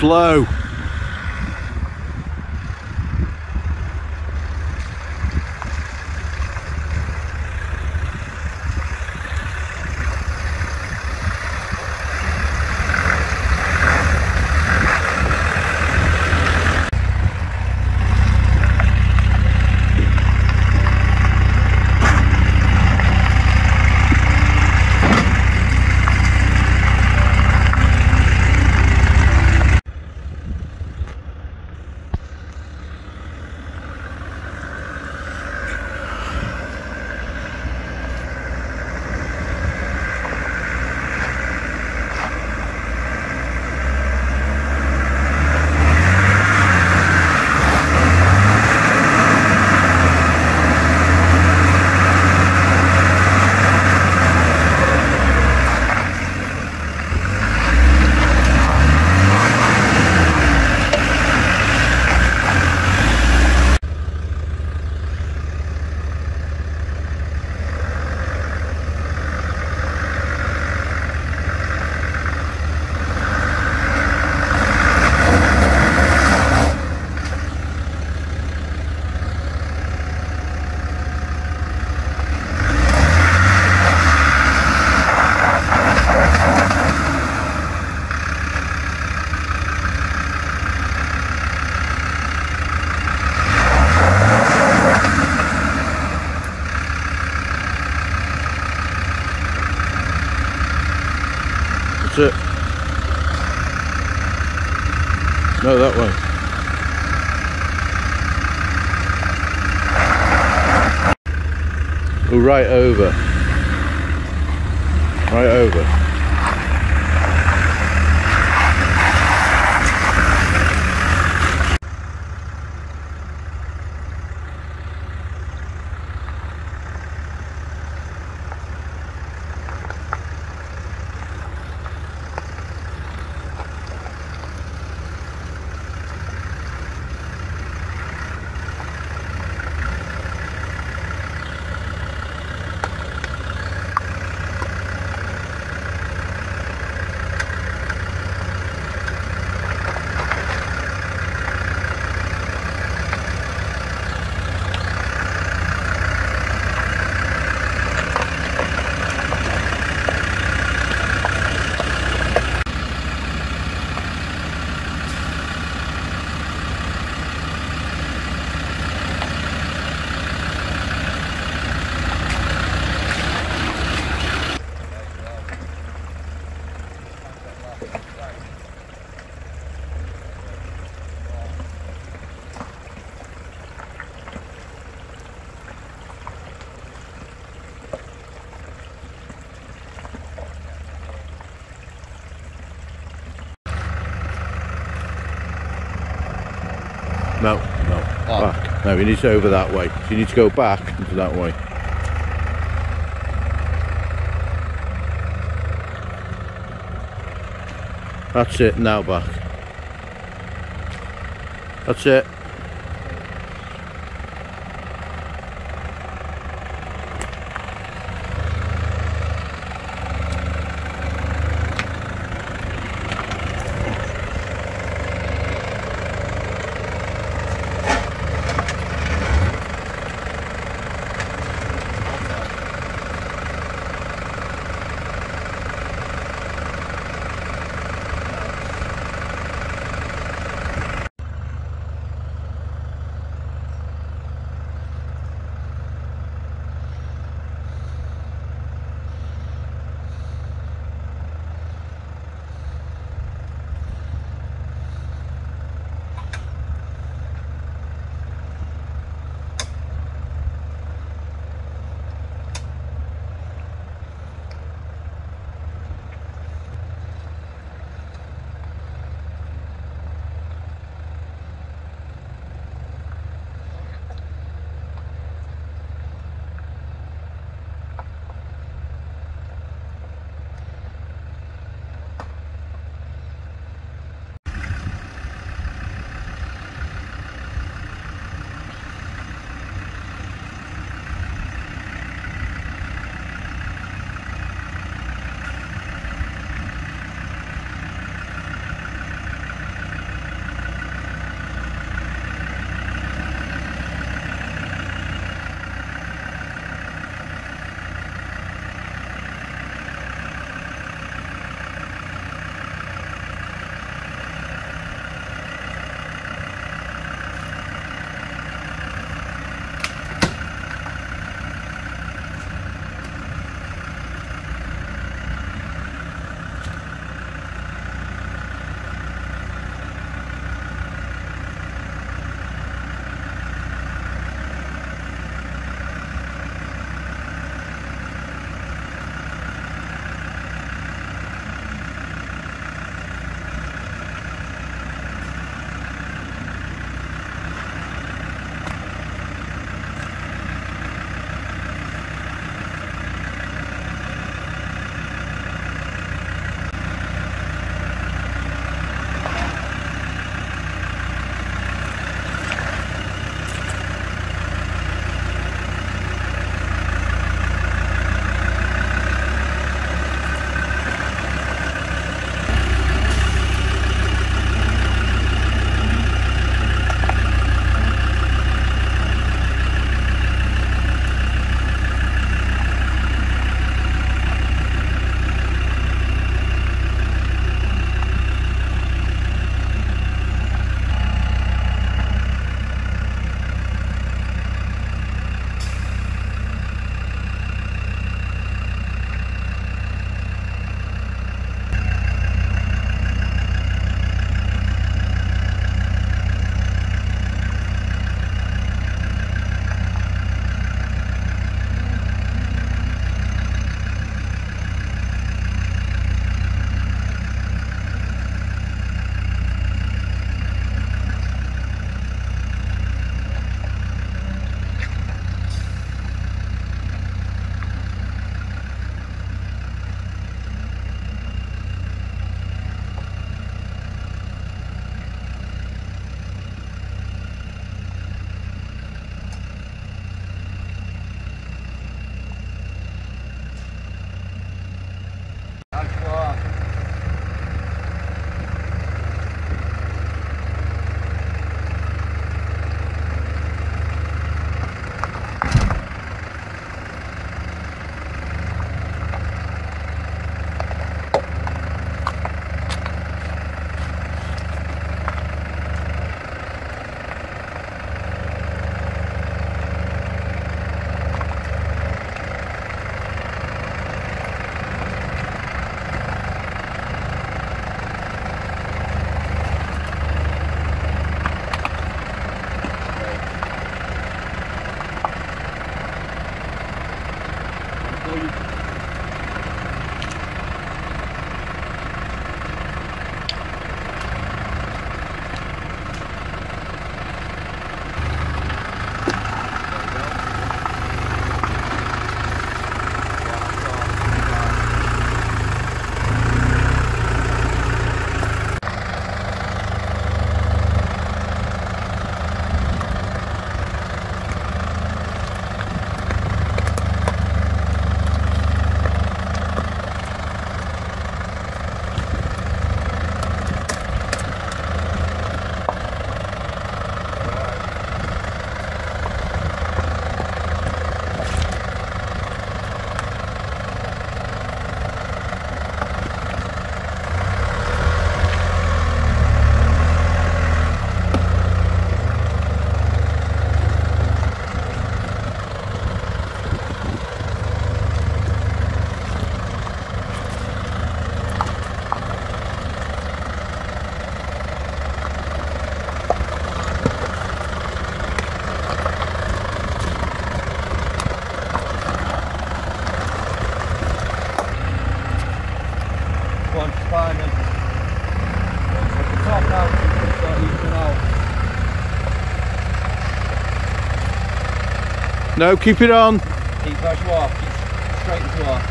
slow. That's it. No, that way. Right over. Right over. No, no. Oh. Back. No, you need to over that way. So you need to go back into that way. That's it, now back. That's it. No, keep it on. Keep as you are, keep straight as you are.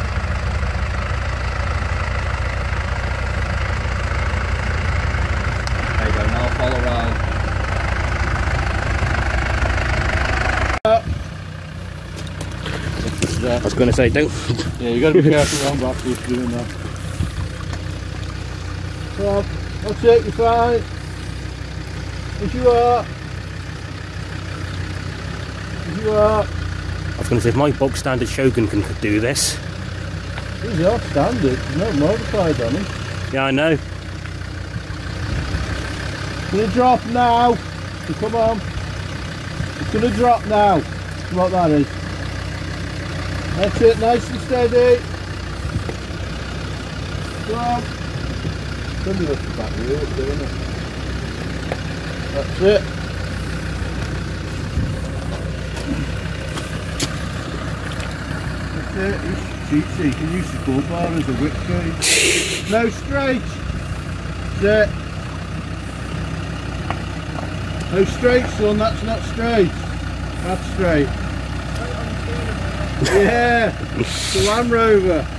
There you go, now follow round. I was going to say, don't. Yeah, you got to be careful around back if you're doing that. Come on, that's it, you're fine. As you are. You are. I was going to say, if my bog standard Shogun can could do this. These are standard, there's no modified on them. Yeah, I know. It's gonna drop now. So come on. It's gonna drop now. That's what that is. That's it, nice and steady. Come on. Somebody left the back wheel isn't it? That's it. It. He's you can use the bull bar as a whip gauge. no straight. It. No straight, son, that's not straight. That's straight. Yeah, the Land Rover.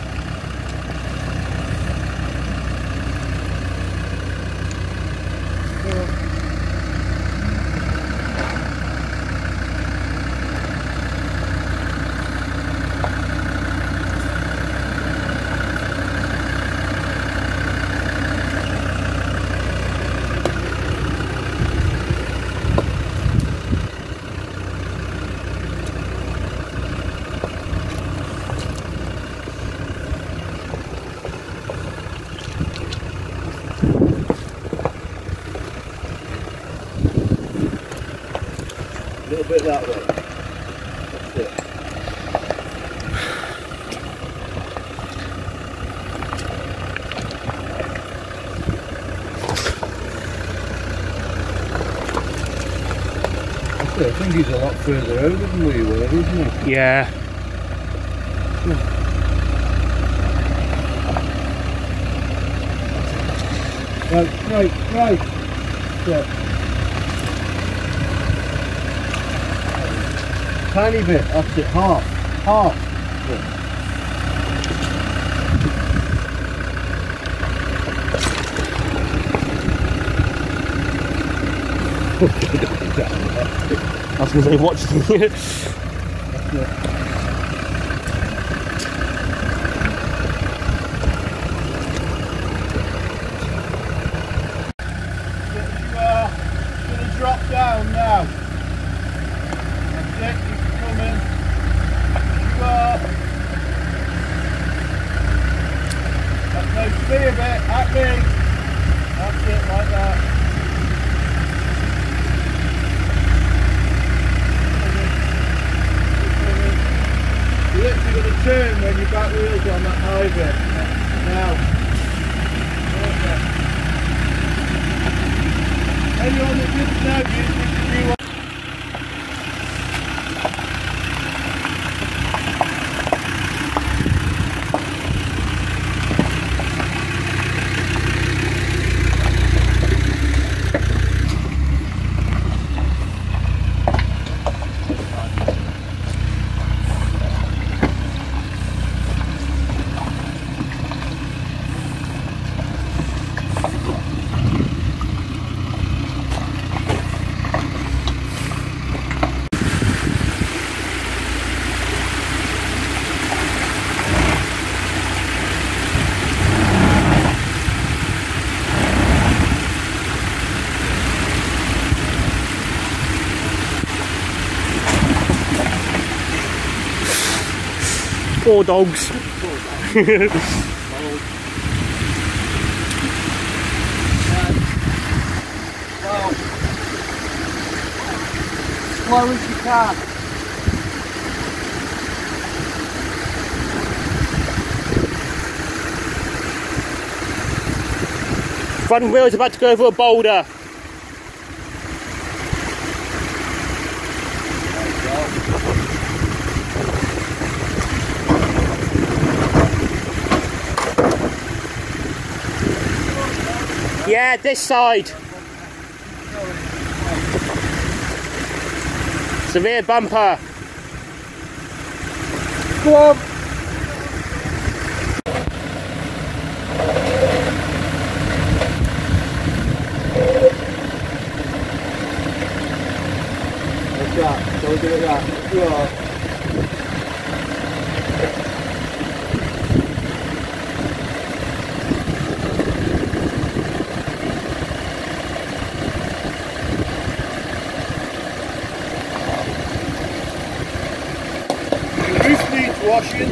I think he's a lot further over than we were, isn't he? Yeah. Right, right, right. Yeah. Tiny bit, that's it, half, half. Yeah. I was going to say, watch. That's it. Gonna drop down now. That's it, you can come in. You are. That's no speed a bit, at me. That's it, like that. You're literally going to turn when your back wheel's on that high bit. Now. Okay. Anyone that didn't know, you need to do Four dogs. Slow as you can. Front wheel's about to go over a boulder. Yeah, this side. Severe bumper. Go on. Like that. Don't do it that. Yeah. The roof